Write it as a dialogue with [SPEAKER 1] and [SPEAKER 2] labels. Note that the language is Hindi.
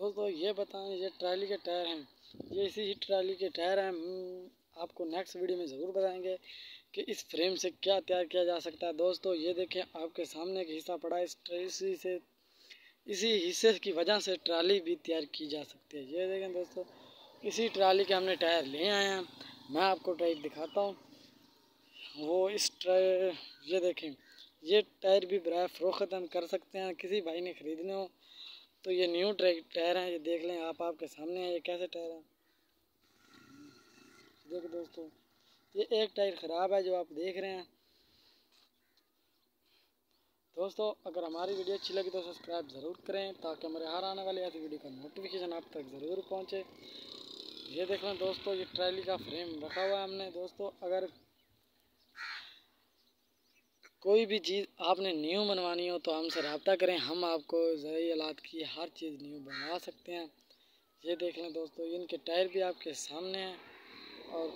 [SPEAKER 1] दोस्तों, ये बताएँ, ये ट्राली के टायर हैं। ये इसी ही ट्राली के टायर हैं। हम आपको नेक्स्ट वीडियो में ज़रूर बताएँगे कि इस फ्रेम से क्या तैयार किया जा सकता है। दोस्तों, ये देखें, आपके सामने का हिस्सा पड़ा इस इसी से, इसी हिस्से की वजह से ट्राली भी तैयार की जा सकती है। ये देखें दोस्तों, इसी ट्राली के हमने टायर ले आए हैं। मैं आपको टायर दिखाता हूँ। वो इस टायर ये देखें, ये टायर भी बर फ़रोख्त हम कर सकते हैं। किसी भाई ने ख़रीदने हो तो ये न्यू ट्रैक टायर हैं, ये देख लें, आप आपके सामने हैं, ये कैसे टायर हैं? देखो दोस्तों, ये एक टायर ख़राब है जो आप देख रहे हैं। दोस्तों, अगर हमारी वीडियो अच्छी लगी तो सब्सक्राइब ज़रूर करें, ताकि हमारे हर आने वाली ऐसी वीडियो का नोटिफिकेशन आप तक ज़रूर पहुँचे। ये देख लें दोस्तों, ये ट्रैली का फ्रेम रखा हुआ है हमने। दोस्तों, अगर कोई भी चीज़ आपने न्यू बनवानी हो तो हमसे रबता करें। हम आपको ज़रिए आलात की हर चीज़ न्यू बनवा सकते हैं। ये देख लें दोस्तों, इनके टायर भी आपके सामने हैं और